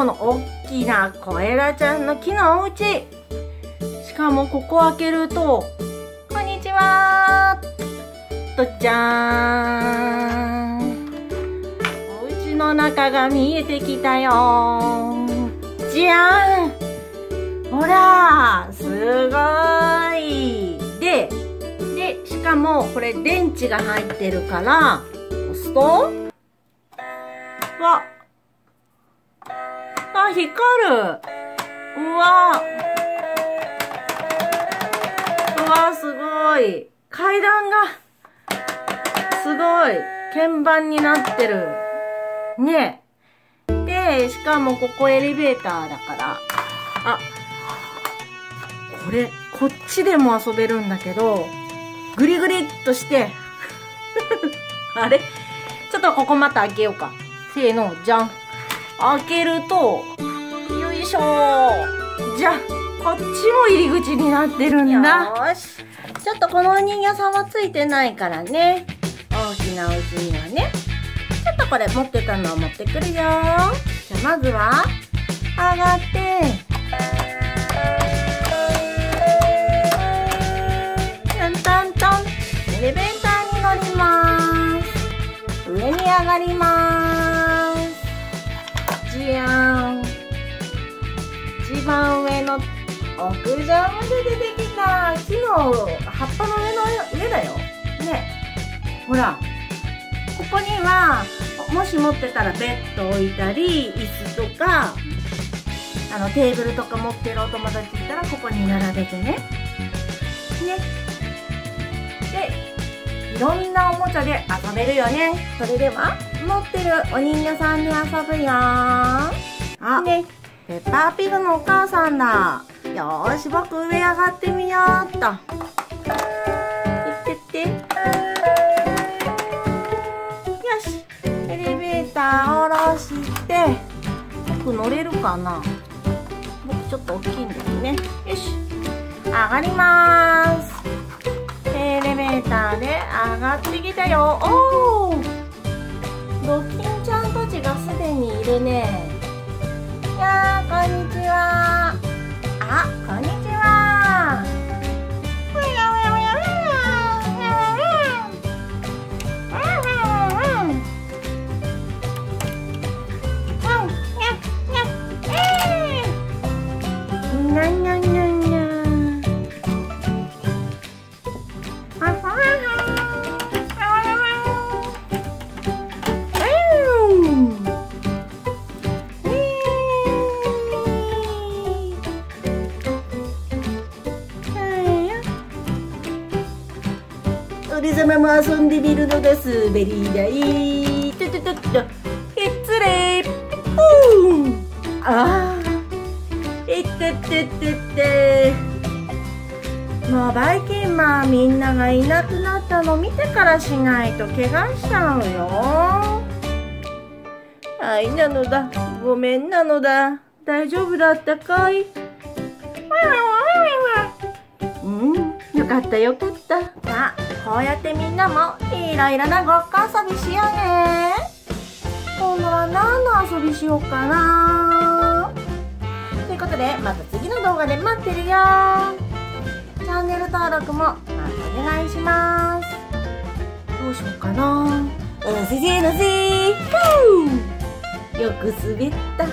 この大きなコエラちゃんの木のお家。しかもここ開けるとこんにちは。とじゃーん。お家の中が見えてきたよ。じゃん。ほらすごい。ででしかもこれ電池が入ってるから押すとわっ。光る。うわ。うわすごい。階段が。すごい。鍵盤になってる。ね。でしかもここエレベーターだから。あ。これこっちでも遊べるんだけどグリグリっとして。あれ？ちょっとここまた開けようか。せーのじゃん。開けるといしょじゃこっちも入り口になってるんだ。よし。ちょっとこのお人形さんはついてないからね。大きなお家にはね。ちょっとこれ持ってたのを持ってくるよ。じゃあまずは上がって。トントントン。エレベーターに乗ります。上に上がります。じゃーん。屋上まで出てきた木の葉っぱの上の上だよ。ね。ほら。ここにはもし持ってたらベッド置いたり椅子とかあのテーブルとか持ってるお友達いたらここに並べてね。ね。でいろんなおもちゃで遊べるよね。それでは持ってるお人形さんで遊ぶよ。あ。ね。ペッパーピグのお母さんだよーし僕上上がってみようっと。いってって。よしエレベーター下ろして。僕乗れるかな？僕ちょっと大きいんだよね。よし上がります。エレベーターで上がってきたよ。おおドキンちゃんたちがすでにいるね。俺様も遊んでみるのが滑り台ととととえっつれふんああえってってってってもうバイキンマンみんながいなくなったの。見てからしないと怪我しちゃうよ。はいなのだ。ごめんなのだ。大丈夫だったかい？うん。よかったよかったあ。こうやってみんなもいろいろなごっこ遊びしようね。今度は何の遊びしようかな。ということでまた次の動画で待ってるよ。チャンネル登録もまたお願いします。どうしようかな。うんせせーのせーよく滑った